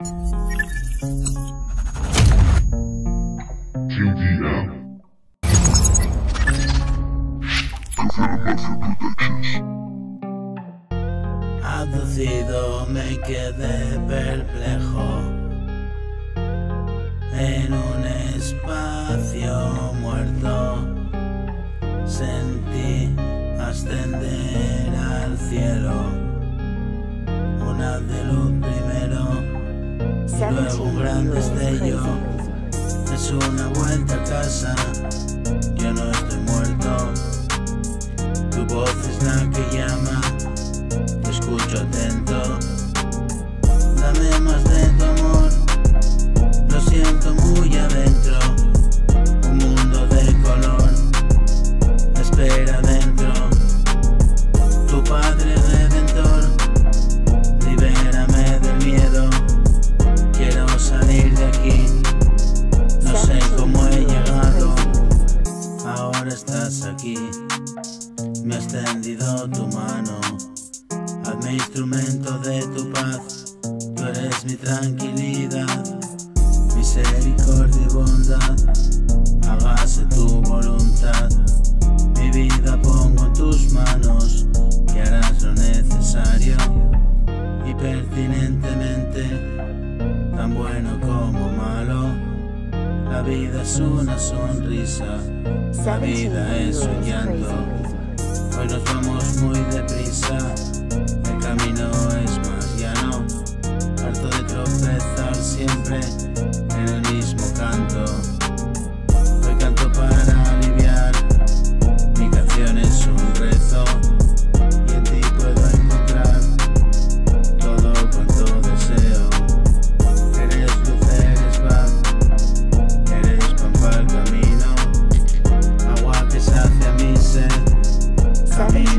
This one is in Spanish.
JDM. Abducido me quedé perplejo en un espacio muerto. Sentí ascender al cielo. Una de un gran destello. Es una vuelta a casa, yo no estoy muerto. Tu voz es la ahora estás aquí. Me has tendido tu mano, hazme instrumento de tu paz. Tú eres mi tranquilidad, misericordia y bondad. Hágase tu voluntad, mi vida pongo en tus manos, que harás lo necesario y pertinentemente, tan bueno como. La vida es una sonrisa, la vida es un llanto. Hoy nos vamos muy deprisa, el camino es más llano. Harto de tropezar siempre, pensamento